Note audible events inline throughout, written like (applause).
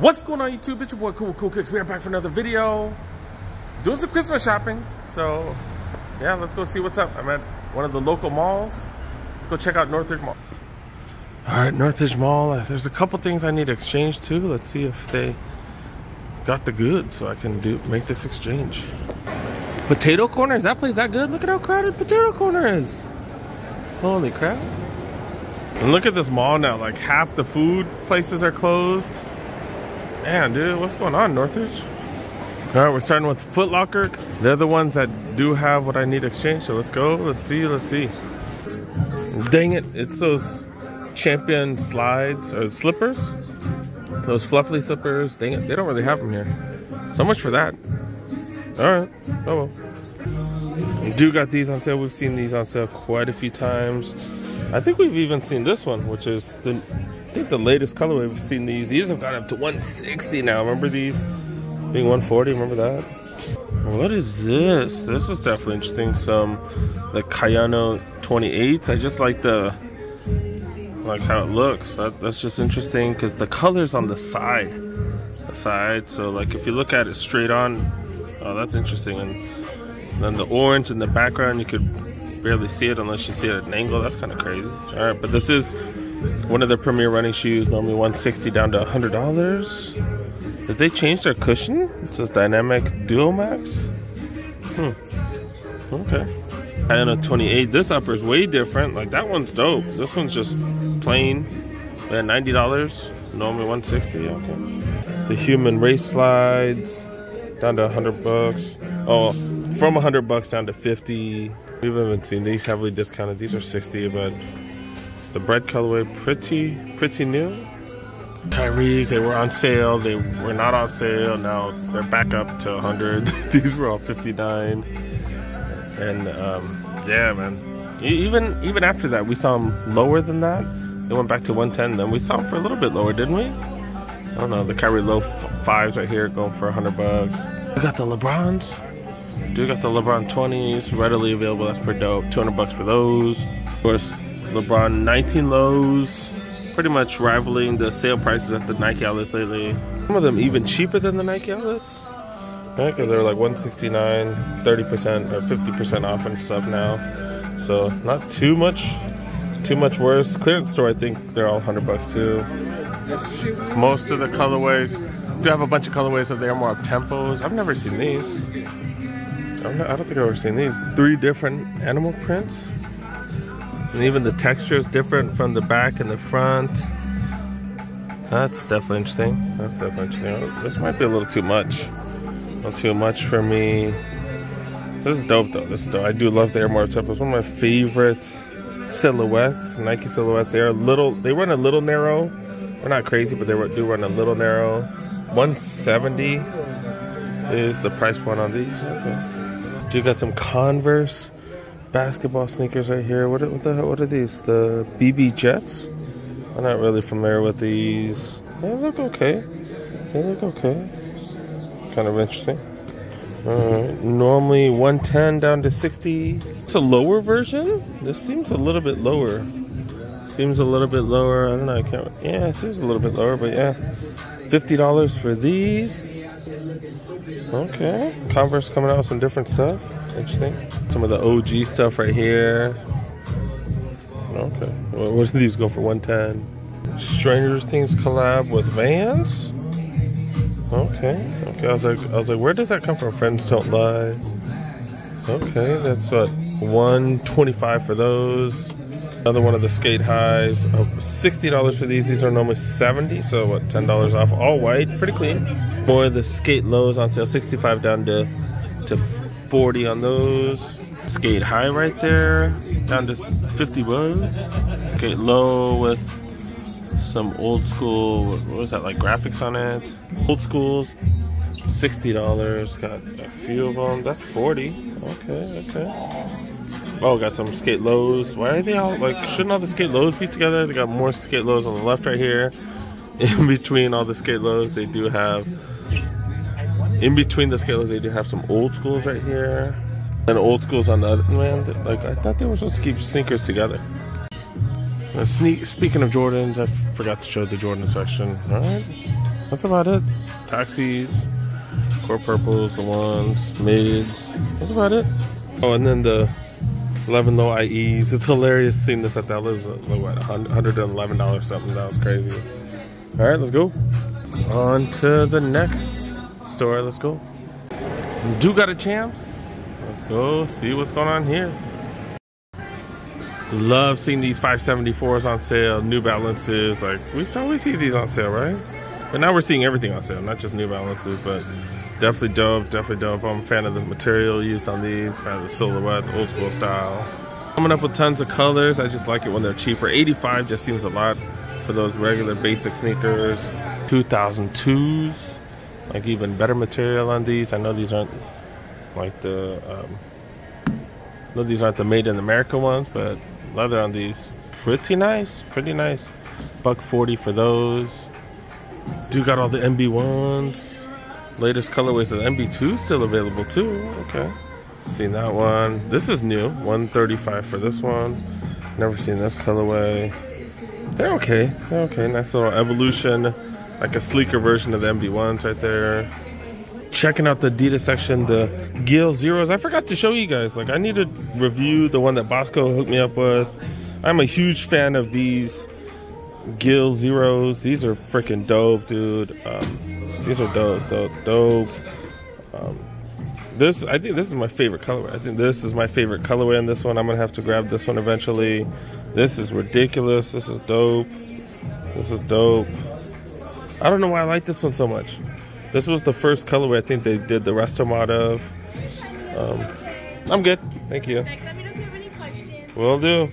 What's going on YouTube? It's your boy Cool Cool Kicks. We are back for another video. Doing some Christmas shopping. So yeah, let's go see what's up. I'm at one of the local malls. Let's go check out Northridge Mall. All right, Northridge Mall. Uh, there's a couple things I need to exchange too. Let's see if they got the good so I can do make this exchange. Potato Corner? Is that place that good? Look at how crowded Potato Corner is. Holy crap. And look at this mall now. Like half the food places are closed. Man, dude, what's going on, Northridge? All right, we're starting with Foot Locker. They're the ones that do have what I need exchanged. So let's go. Let's see. Let's see. Dang it! It's those champion slides or slippers. Those fluffy slippers. Dang it! They don't really have them here. So much for that. All right. Oh well. We do got these on sale. We've seen these on sale quite a few times. I think we've even seen this one, which is the think the latest colorway we've seen these. These have gone up to 160 now. Remember these being 140? Remember that? What is this? This is definitely interesting. Some the Kayano 28s. I just like the like how it looks. That, that's just interesting because the colors on the side, the side. So like if you look at it straight on, oh that's interesting. And then the orange in the background, you could barely see it unless you see it at an angle. That's kind of crazy. All right, but this is one of the premier running shoes. Normally 160 down to $100. Did they change their cushion? It says Dynamic Duo Max. Hmm. Okay. And a 28. This upper is way different. Like that one's dope. This one's just plain. Yeah, $90. Normally 160. Okay. The human race slides down to 100 bucks. Oh, from 100 bucks down to 50. We haven't seen these heavily discounted. These are 60, but the bread colorway pretty pretty new. Kyrie's, they were on sale. They were not on sale. Now they're back up to 100. (laughs) These were all 59. And um, yeah, man. Even even after that, we saw them lower than that. They went back to 110. Then we saw them for a little bit lower, didn't we? I don't know. The Kyrie low fives right here going for 100 bucks. We got the LeBrons. Dude got the LeBron 20s readily available. That's pretty dope. 200 bucks for those. Of course, LeBron 19 lows, pretty much rivaling the sale prices at the Nike outlets lately. Some of them even cheaper than the Nike outlets. Right, because they're like 169, 30% or 50% off and stuff now. So not too much, too much worse. Clearance store, I think they're all 100 bucks too. Most of the colorways, do have a bunch of colorways of the Air More Up Tempos. I've never seen these. I don't think I've ever seen these. Three different animal prints. And even the texture is different from the back and the front. That's definitely interesting. That's definitely interesting. Oh, this might be a little too much. A little too much for me. This is dope though. This is dope. I do love the Air More Tempo. It's one of my favorite silhouettes. Nike silhouettes. They're a little. They run a little narrow. They're not crazy, but they do run a little narrow. 170 is the price point on these. Okay. You got some Converse basketball sneakers right here. What, what the what are these? The BB Jets. I'm not really familiar with these. They look okay. They look okay. Kind of interesting. Alright, normally 110 down to 60. It's a lower version. This seems a little bit lower. Seems a little bit lower. I don't know. I can't. Yeah, it seems a little bit lower, but yeah, fifty dollars for these. Okay, Converse coming out with some different stuff. Interesting. Some of the OG stuff right here. Okay, well, what do these go for? 110. Stranger Things collab with Vans. Okay, okay. I was like, I was like, where does that come from? Friends don't lie. Okay, that's what 125 for those. Another one of the skate highs. Oh, $60 for these. These are normally 70 so what, $10 off. All white, pretty clean. Of the skate lows on sale, 65 down to, to 40 on those. Skate high right there, down to 50 bucks. Skate low with some old school, what was that, like graphics on it? Old schools, $60. Got a few of them. That's 40 Okay, okay. Oh, got some skate lows. Why are they all like? Shouldn't all the skate lows be together? They got more skate lows on the left right here. (laughs) In between all the skate lows, they do have. In between the skate lows, they do have some old schools right here, and old schools on the other. Man, like I thought they were supposed to keep sneakers together. Uh, sneak, speaking of Jordans, I forgot to show the Jordan section. All right, That's about it. Taxis, core purples, the ones, mids. That's about it. Oh, and then the 11 low IEs. It's hilarious seeing this at that was what $111 something. That was crazy. All right, let's go. On to the next store. Let's go. Do got a chance. Let's go see what's going on here. Love seeing these 574s on sale, New Balances. Like we always see these on sale, right? But now we're seeing everything on sale, not just New Balances, but definitely dope, definitely dope. I'm a fan of the material used on these, fan of the silhouette, old school style. Coming up with tons of colors. I just like it when they're cheaper. 85 just seems a lot for those regular basic sneakers. 2002s, like even better material on these. I know these aren't like the, um, I know these aren't the made in America ones, but leather on these, pretty nice, pretty nice. Buck 40 for those. Do got all the MB1s. Latest colorways of the MB2 still available too. Okay. Seen that one. This is new. 135 for this one. Never seen this colorway. They're okay. They're okay. Nice little evolution. Like a sleeker version of the MB1s right there. Checking out the Adidas section, the Gil Zeros. I forgot to show you guys. Like I need to review the one that Bosco hooked me up with. I'm a huge fan of these Gil Zeros. These are freaking dope, dude. Um, these are dope, dope, dope. Um, this, I think this is my favorite colorway. I think this is my favorite colorway in this one. I'm gonna have to grab this one eventually. This is ridiculous. This is dope. This is dope. I don't know why I like this one so much. This was the first colorway I think they did the resto mod of. Um, I'm good. Thank you. Will do.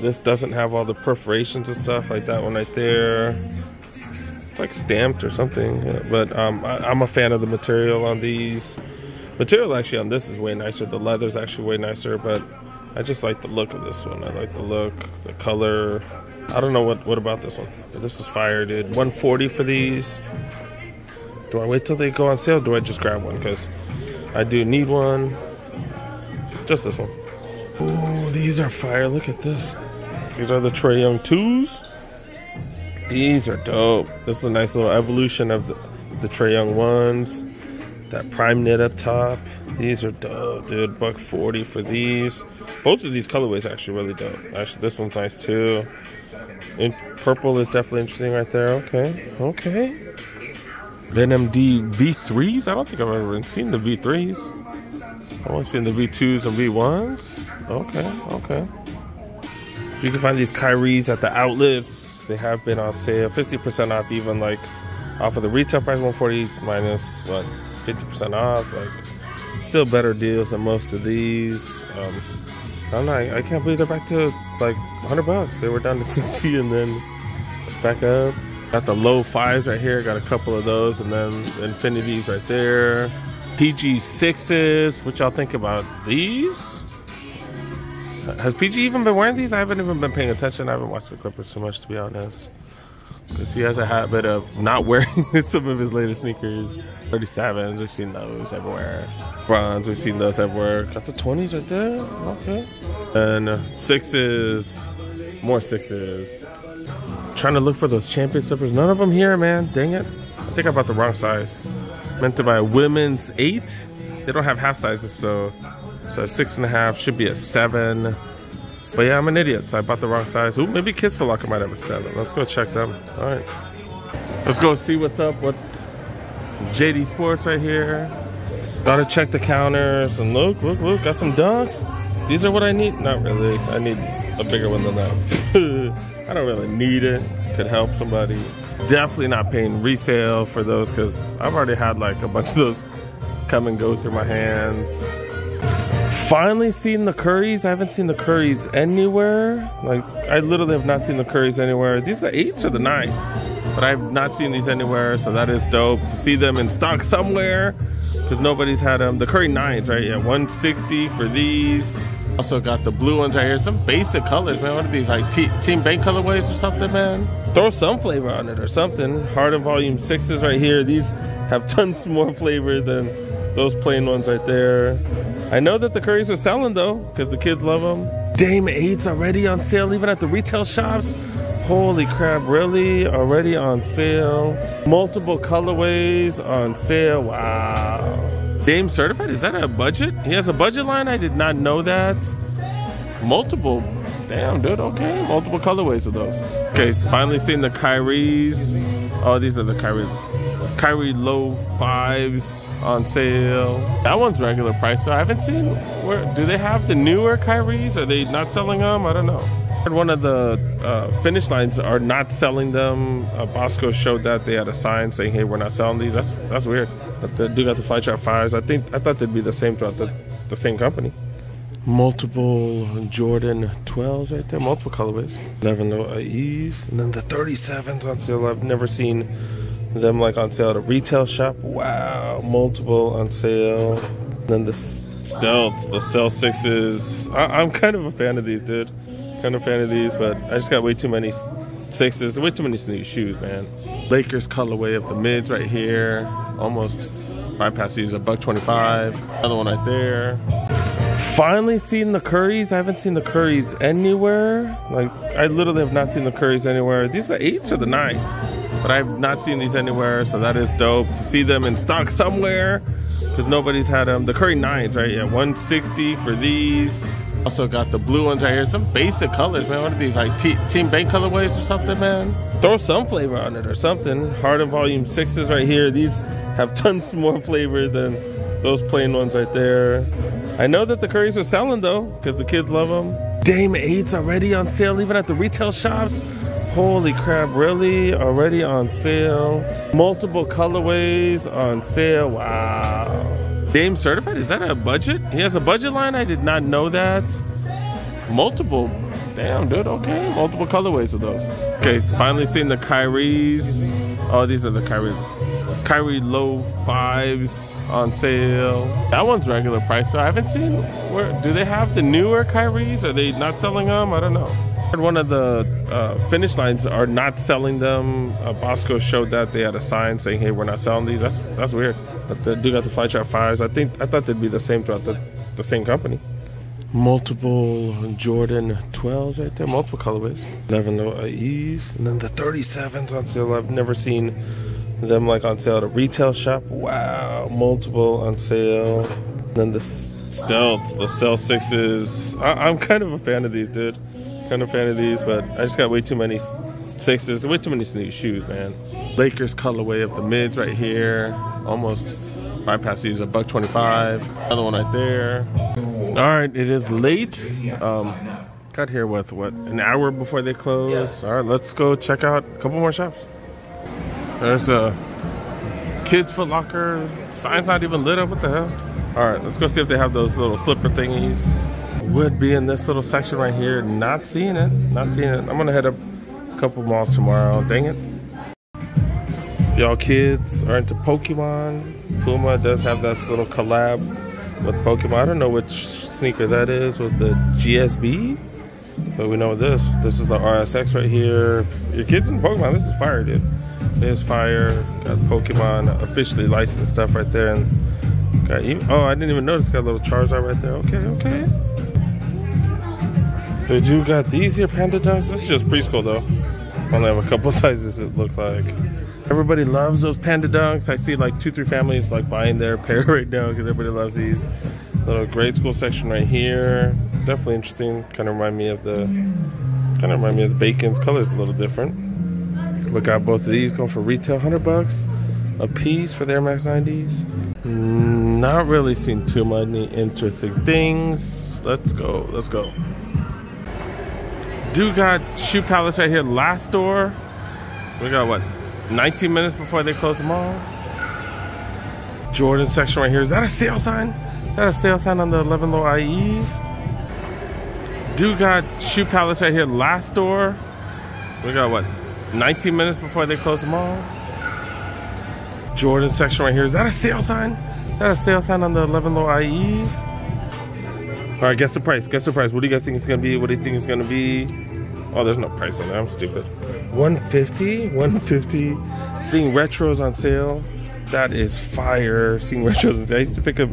This doesn't have all the perforations and stuff like that one right there. Like stamped or something. But um, I, am a fan of the material on these. Material actually on this is way nicer. The leather's actually way nicer, but I just like the look of this one. I like the look, the color. I don't know what, what about this one. But this is fire, dude. 140 for these. Do I wait till they go on sale? do I just grab one? Because I do need one. Just this one. Ooh, these are fire. Look at this. These are the Trae Young 2s. These are dope. This is a nice little evolution of the, the Trae Young 1s. That prime knit up top. These are dope, dude. Buck 40 for these. Both of these colorways are actually really dope. Actually, this one's nice too. And purple is definitely interesting right there. Okay, okay. NMD V3s? I don't think I've ever seen the V3s. I've only seen the V2s and V1s. Okay, okay. You can find these Kyries at the outlets. They have been on sale, 50% off, even like off of the retail price, 140 minus what, 50% off. Like, still better deals than most of these. Um, I don't know. I, I, can't believe they're back to like 100 bucks. They were down to (laughs) 60 and then back up. Got the low fives right here. Got a couple of those, and then infinities right there. PG sixes. What y'all think about these? Has PG even been wearing these? I haven't even been paying attention. I haven't watched the Clippers too much, to be honest. Because he has a habit of not wearing (laughs) some of his latest sneakers. 37s, we've seen those everywhere. Bronze, we've seen those everywhere. Got the 20s right there. Okay. And sixes, more sixes. Trying to look for those champion slippers. None of them here, man. Dang it. I think I bought the wrong size. Meant to buy a women's eight. They don't have half sizes, so so six and a half should be a seven. But yeah, I'm an idiot, so I bought the wrong size. Ooh, maybe Kids Foot Locker might have a seven. Let's go check them. All right. Let's go see what's up with JD Sports right here. Gotta check the counters and look, look, look, got some dunks. These are what I need. Not really. I need a bigger one than that. (laughs) I don't really need it. Could help somebody. Definitely not paying resale for those because I've already had like a bunch of those come and go through my hands finally seen the curries. I haven't seen the curries anywhere. Like, I literally have not seen the curries anywhere. These are the eights or the nines, but I've not seen these anywhere. So that is dope to see them in stock somewhere because nobody's had them. The Curry nines, right? Yeah, 160 for these. Also got the blue ones right here. Some basic colors, man. What are these? Like Team Bank colorways or something, man? Throw some flavor on it or something. Harden Volume 6s right here. These have tons (laughs) more flavor than those plain ones right there. I know that the curries are selling though, because the kids love them. Dame 8's already on sale, even at the retail shops. Holy crap, really? Already on sale? Multiple colorways on sale. Wow. Dame certified? Is that a budget? He has a budget line? I did not know that. Multiple. Damn, dude. Okay. Multiple colorways of those. Okay, finally seeing the Kyrie's. Oh, these are the Kyrie. Kyrie low fives on sale. That one's regular price. So I haven't seen where do they have the newer Kyrie's? Are they not selling them? I don't know. One of the uh, finish lines are not selling them. Uh, Bosco showed that they had a sign saying, "Hey, we're not selling these." That's that's weird. But they do got the Flytrap fives. I think I thought they'd be the same throughout the, the same company. Multiple Jordan 12s right there, multiple colorways. 11 low IEs, and then the 37s on sale. I've never seen them like on sale at a retail shop. Wow, multiple on sale. And then the stealth, the stealth sixes. I, am kind of a fan of these, dude. Kind of a fan of these, but I just got way too many sixes, way too many sneaky shoes, man. Lakers colorway of the mids right here. Almost bypass these, a buck 25. Another one right there. Finally seen the Curries. I haven't seen the Curries anywhere. Like, I literally have not seen the Curries anywhere. These are the eights or the nines? But I've not seen these anywhere, so that is dope to see them in stock somewhere because nobody's had them. The Curry 9s, right? Yeah, 160 for these. Also got the blue ones right here. Some basic colors, man. What are these, like Team Bank colorways or something, man? Throw some flavor on it or something. Harden Volume 6s right here. These have (laughs) tons more flavor than those plain ones right there. I know that the curries are selling though, because the kids love them. Dame 8s already on sale, even at the retail shops. Holy crap, really? Already on sale? Multiple colorways on sale. Wow. Dame certified? Is that a budget? He has a budget line? I did not know that. Multiple. Damn, dude. Okay. Multiple colorways of those. Okay, finally seeing the Kyrie's. Oh, these are the Kyrie. Kyrie low fives on sale. That one's regular price. So I haven't seen where do they have the newer Kyrie's? Are they not selling them? I don't know. One of the uh, finish lines are not selling them. Uh, Bosco showed that they had a sign saying, "Hey, we're not selling these." That's that's weird. But they do got the Flytrap fives. I think I thought they'd be the same throughout the, the same company. Multiple Jordan 12s right there, multiple colorways. 11 low IEs, and then the 37s on sale. I've never seen them like on sale at a retail shop. Wow, multiple on sale. And then the stealth, the stealth sixes. I, I'm kind of a fan of these, dude kind of fan of these, but I just got way too many sixes, way too many sneaky shoes, man. Lakers colorway of the mids right here, almost bypass these a buck 25. Another one right there. All right, it is late. Um, got here with what an hour before they close. All right, let's go check out a couple more shops. There's a kids Foot Locker. Sign's not even lit up. What the hell? All right, let's go see if they have those little slipper thingies would be in this little section right here. Not seeing it. Not seeing it. I'm gonna head up a couple malls tomorrow. Dang it. y'all kids are into Pokemon, Puma does have this little collab with Pokemon. I don't know which sneaker that is. Was the GSB? But we know this. This is the RSX right here. Your kids in Pokemon, this is fire, dude. There's fire. Got Pokemon officially licensed stuff right there. And got oh, I didn't even notice. Got a little Charizard right there. Okay, okay. They do got these here Panda Dunks. This is just preschool though. Only have a couple (laughs) sizes it looks like. Everybody loves those Panda Dunks. I see like two, three families like buying their (laughs) pair right now because everybody loves these. Little grade school section right here. Definitely interesting. Kind of remind me of the kind of remind me of the Bacon's. Color's a little different. But got both of these going for retail, 100 bucks a piece for the Air Max 90s. Not really seen too many interesting things. Let's go. Let's go. Do got Shoe Palace right here, last store. We got what, 19 minutes before they close the mall? Jordan section right here. Is that a sale sign? Is that a sale sign on the 11 low IEs? Do got Shoe Palace right here, last store. We got what, 19 minutes before they close the mall? Jordan section right here. Is that a sale sign? Is that a sale sign on the 11 low IEs? All right, guess the price. Guess the price. What do you guys think it's gonna be? What do you think it's gonna be? Oh, there's no price on there. I'm stupid. 150, 150. Seeing retros on sale. That is fire. Seeing retros on sale. I used to pick up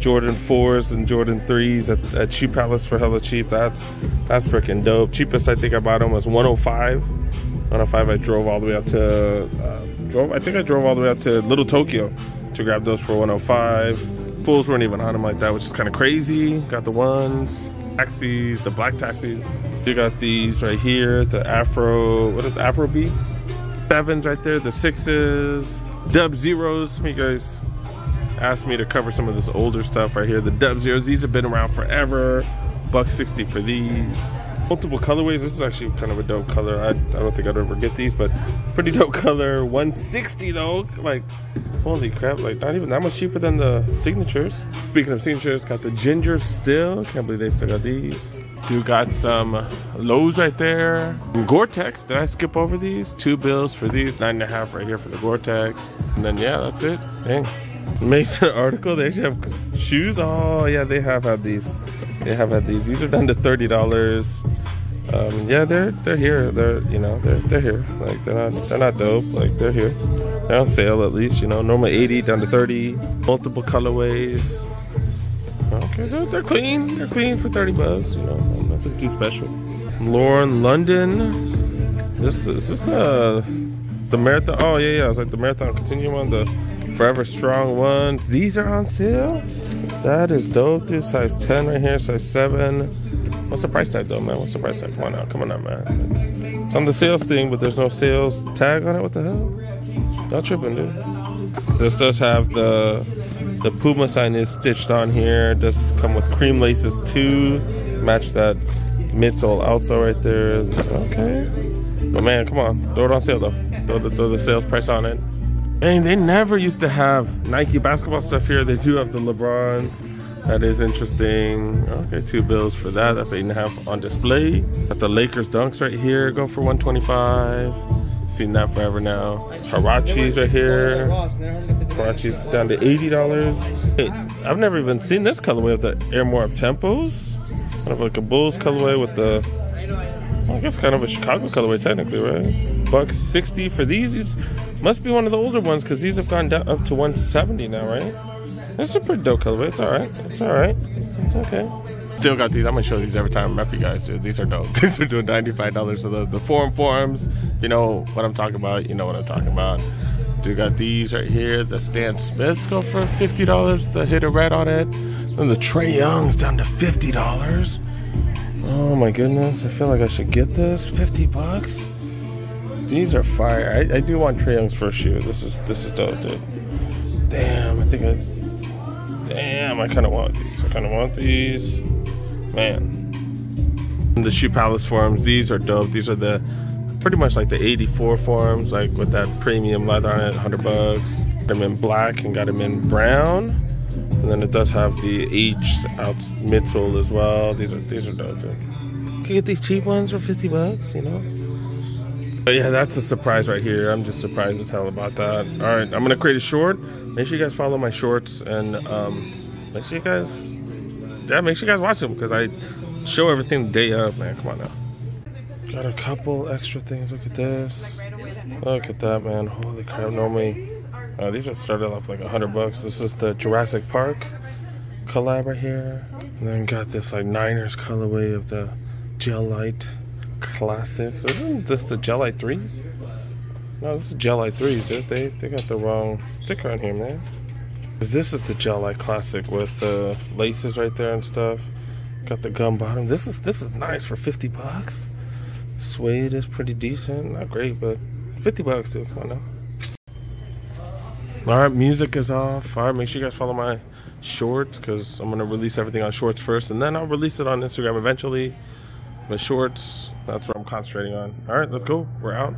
Jordan 4s and Jordan 3s at, at Shoe Palace for hella cheap. That's that's freaking dope. Cheapest I think I bought them was 105. 105 I drove all the way out to uh, drove I think I drove all the way out to Little Tokyo to grab those for 105. Fools weren't even on them like that, which is kind of crazy. Got the ones, taxis, the black taxis. You got these right here, the Afro, what are the Afro Beats? Sevens right there, the sixes, Dub Zeros. You guys asked me to cover some of this older stuff right here. The Dub Zeros, these have been around forever. Buck 60 for these. Multiple colorways. This is actually kind of a dope color. I, I don't think I'd ever get these, but pretty dope color. 160 though. Like, holy crap. Like, not even that much cheaper than the signatures. Speaking of signatures, got the ginger still. Can't believe they still got these. You got some lows right there. Gore-Tex. Did I skip over these? Two bills for these. Nine and a half right here for the Gore-Tex. And then, yeah, that's it. Dang. Mason (laughs) article. They actually have shoes. Oh, yeah, they have had these. They have had these. These are down to $30 um, yeah, they're they're here. They're you know they're they're here. Like they're not they're not dope. Like they're here. They're on sale at least. You know, normally 80 down to 30. Multiple colorways. Okay, they're, they're clean. They're clean for 30 bucks. You know, nothing too special. Lauren London. This is this uh the marathon. Oh yeah yeah. It's like the marathon continuum on the Forever Strong ones. These are on sale. That is dope, dude. Size 10 right here. Size 7. What's the price tag though, man? What's the price tag? Come on now, come on now, man. It's on the sales thing, but there's no sales tag on it. What the hell? Not tripping, dude. This does have the the Puma sign is stitched on here. It does come with cream laces too. Match that midsole also right there. Okay. But man, come on, throw it on sale though. Throw the, throw the sales price on it. And they never used to have Nike basketball stuff here. They do have the LeBrons. That is interesting. Okay, two bills for that. That's eight and a half on display. Got the Lakers dunks right here, go for 125. Seen that forever now. Huaraches right here. Huaraches down to $80. Hey, I've never even seen this colorway of the Air More Tempos. Kind of like a Bulls colorway with the, I guess kind of a Chicago colorway technically, right? Buck 60 for these. These must be one of the older ones because these have gone down up to 170 now, right? It's a pretty dope colorway. It's alright. It's alright. It's okay. Still got these. I'm gonna show these every time I rep you guys, dude. These are dope. (laughs) these are doing $95 for the, the forum forums. You know what I'm talking about. You know what I'm talking about. Dude got these right here. The Stan Smiths go for $50. The hit of red on it. And the Trae Young's down to $50. Oh my goodness. I feel like I should get this. 50 bucks. These are fire. I, I do want Trae Young's first shoe. This is this is dope, dude. Damn, I think I Damn, I kind of want these. I kind of want these. Man. The Shoe Palace forums, these are dope. These are the pretty much like the 84 forums, like with that premium leather on it, 100 bucks. Got them in black and got them in brown. And then it does have the aged out midsole as well. These are these are dope too. You can get these cheap ones for 50 bucks, you know? Yeah, that's a surprise right here. I'm just surprised as hell about that. All right, I'm gonna create a short. Make sure you guys follow my shorts and um, make sure you guys, yeah, make sure you guys watch them because I show everything the day of, man. Come on now. Got a couple extra things. Look at this. Look at that, man. Holy crap. Normally, uh, these are started off like a hundred bucks. This is the Jurassic Park collab right here. And then got this like Niners colorway of the Gel-Lyte classics. Isn't this the Gel-Lyte 3s? No, this is Gel-Lyte 3s, dude. They, they got the wrong sticker on here, man. Cause this is the Gel-Lyte Classic with the laces right there and stuff. Got the gum bottom. This is this is nice for 50 bucks. Suede is pretty decent. Not great, but 50 bucks, dude. Come on now. All right, music is off. All right, make sure you guys follow my shorts because I'm going to release everything on shorts first and then I'll release it on Instagram eventually. My shorts, that's what I'm concentrating on. All right, let's go. We're out.